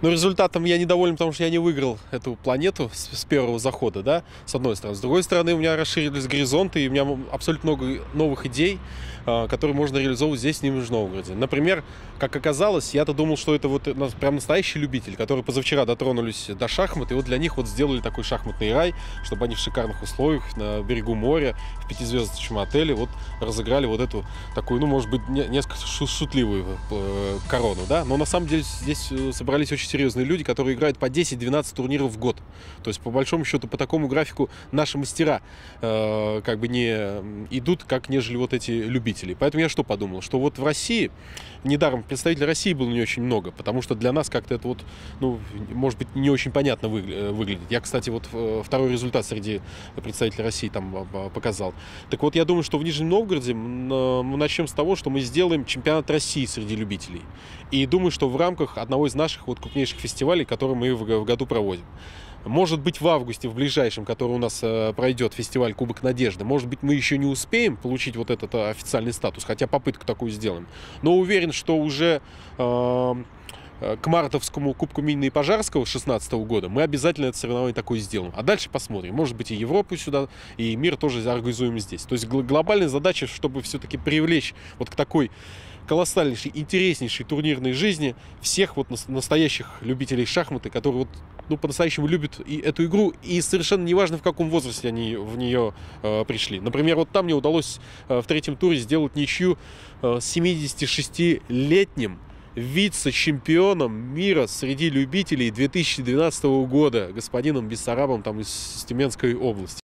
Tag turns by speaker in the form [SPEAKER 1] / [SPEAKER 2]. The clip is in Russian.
[SPEAKER 1] Но результатом я недоволен, потому что я не выиграл эту планету с, с первого захода, да, с одной стороны. С другой стороны, у меня расширились горизонты, и у меня абсолютно много новых идей, а, которые можно реализовывать здесь, в Нижнем Новгороде. Например, как оказалось, я-то думал, что это вот прям настоящий любитель, которые позавчера дотронулись до шахмат, и вот для них вот сделали такой шахматный рай, чтобы они в шикарных условиях на берегу моря, в пятизвездочном отеле вот разыграли вот эту такую, ну, может быть, несколько шутливую э, корону, да, но на самом деле здесь э, собрались очень серьезные люди, которые играют по 10-12 турниров в год. То есть, по большому счету, по такому графику наши мастера э, как бы не идут, как нежели вот эти любители. Поэтому я что подумал, что вот в России, недаром представителей России было не очень много, потому что для нас как-то это вот, ну, может быть, не очень понятно э, выглядит. Я, кстати, вот э, второй результат среди представителей России там показал. Так вот, я думаю, что в Нижнем Новгороде мы начнем с того, что мы сделаем чемпионат России среди любителей. И думаю, что в рамках одного из наших вот крупнейших фестивалей, которые мы в году проводим. Может быть, в августе, в ближайшем, который у нас э, пройдет фестиваль Кубок Надежды, может быть, мы еще не успеем получить вот этот э, официальный статус, хотя попытку такую сделаем. Но уверен, что уже э, э к мартовскому Кубку Минина и Пожарского 2016 года мы обязательно это соревнование такое сделаем. А дальше посмотрим. Может быть, и Европу сюда, и мир тоже организуем здесь. То есть глобальная задача, чтобы все-таки привлечь вот к такой колоссальнейшей, интереснейшей турнирной жизни всех вот настоящих любителей шахматы, которые вот ну, по-настоящему любят и эту игру, и совершенно неважно, в каком возрасте они в нее э, пришли. Например, вот там мне удалось э, в третьем туре сделать ничью э, с 76-летним вице-чемпионом мира среди любителей 2012 года, господином Бессарабом там из Тюменской области.